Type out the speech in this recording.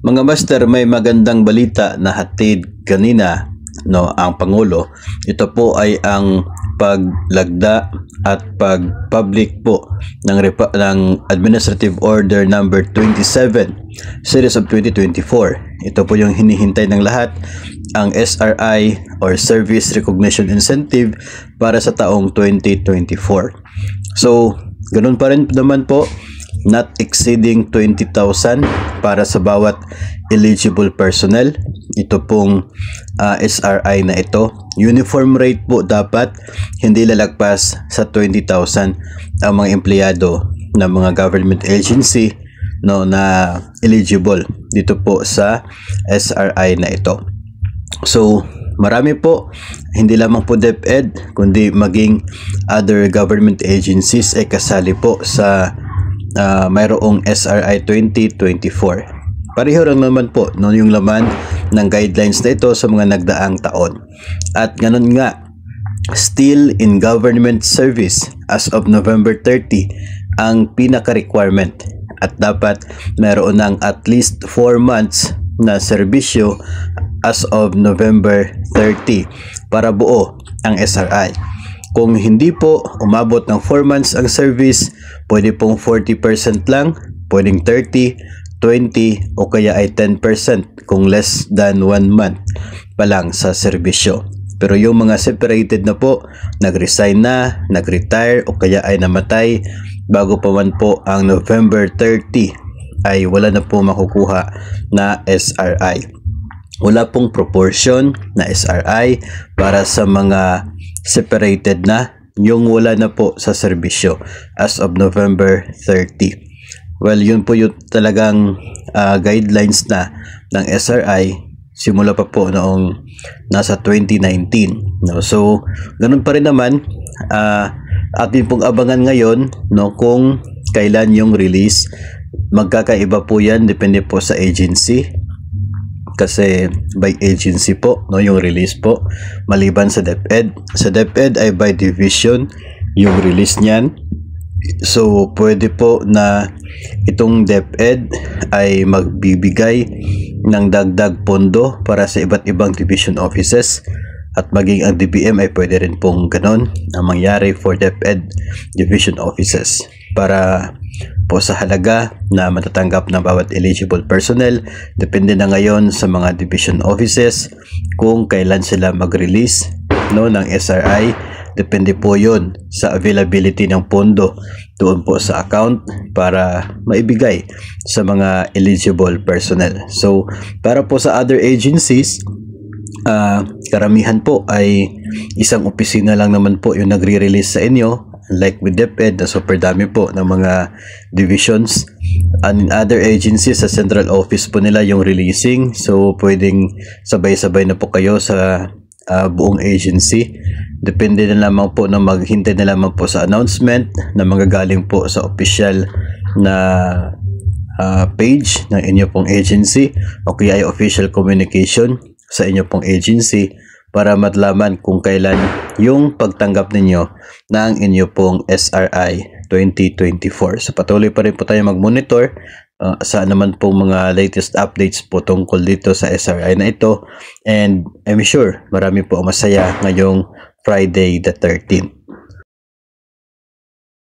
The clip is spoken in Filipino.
Mga master, may magandang balita na hatid kanina no ang pangulo. Ito po ay ang paglagda at pag-public po ng repa- ng Administrative Order number 27 series of 2024. Ito po yung hinihintay ng lahat ang SRI or Service Recognition Incentive para sa taong 2024. So, ganun pa rin naman po not exceeding 20,000 para sa bawat eligible personnel. Ito pong uh, SRI na ito. Uniform rate po dapat hindi lalagpas sa 20,000 ang mga empleyado ng mga government agency no na eligible dito po sa SRI na ito. So, marami po, hindi lamang po DepEd, kundi maging other government agencies ay kasali po sa uh, mayroong SRI 2024. Pareho lang naman po no, yung laman ng guidelines na ito sa mga nagdaang taon. At ganun nga, still in government service as of November 30 ang pinaka-requirement at dapat meron ng at least 4 months na serbisyo as of November 30 para buo ang SRI. Kung hindi po umabot ng 4 months ang service, pwede pong 40% lang, pwedeng 30, 20 o kaya ay 10% kung less than 1 month pa lang sa serbisyo. Pero yung mga separated na po, nag-resign na, nag-retire o kaya ay namatay bago pa man po ang November 30 ay wala na po makukuha na SRI. Wala pong proportion na SRI para sa mga separated na yung wala na po sa serbisyo as of November 30. Well, yun po yung talagang uh, guidelines na ng SRI simula pa po noong nasa 2019. No? So, ganun pa rin naman uh, atin pong abangan ngayon no kung kailan yung release. Magkakaiba po yan depende po sa agency kasi by agency po no yung release po. Maliban sa DepEd. Sa DepEd ay by division yung release niyan. So pwede po na itong DepEd ay magbibigay ng dagdag pondo para sa iba't ibang division offices. At maging ang DBM ay pwede rin pong ganon ang mangyari for DepEd division offices. Para po sa halaga na matatanggap ng bawat eligible personnel. Depende na ngayon sa mga division offices kung kailan sila mag-release no, ng SRI. Depende po yon sa availability ng pondo doon po sa account para maibigay sa mga eligible personnel. So, para po sa other agencies, uh, karamihan po ay isang opisina lang naman po yung nagre-release sa inyo like with DepEd na super dami po ng mga divisions. And in other agencies sa central office po nila yung releasing. So pwedeng sabay-sabay na po kayo sa uh, buong agency. Depende na lamang po na maghintay na lamang po sa announcement na magagaling po sa official na uh, page ng inyo pong agency o kaya ay official communication sa inyo pong agency para matlaman kung kailan yung pagtanggap ninyo ng inyo pong SRI 2024. So patuloy pa rin po tayo mag-monitor uh, sa naman pong mga latest updates po tungkol dito sa SRI na ito and I'm sure marami po masaya ngayong Friday the 13th.